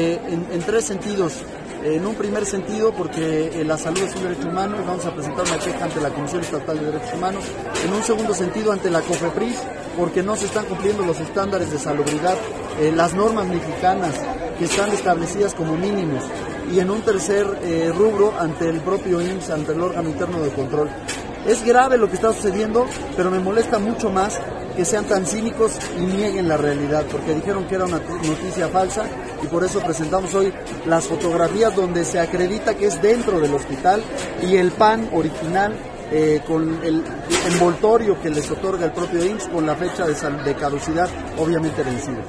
Eh, en, tres sentidos. En un primer sentido, porque eh, la salud es un derecho humano, vamos a presentar una queja ante la Comisión Estatal de Derechos Humanos. En un segundo sentido, ante la COFEPRIS, porque no se están cumpliendo los estándares de salubridad, eh, las normas mexicanas que están establecidas como mínimos. Y en un tercer rubro, ante el propio IMSS, ante el órgano interno de control. Es grave lo que está sucediendo, pero me molesta mucho más que sean tan cínicos y nieguen la realidad, porque dijeron que era una noticia falsa y por eso presentamos hoy las fotografías donde se acredita que es dentro del hospital y el pan original eh, con el envoltorio que les otorga el propio IMSS con la fecha de, de caducidad obviamente vencida.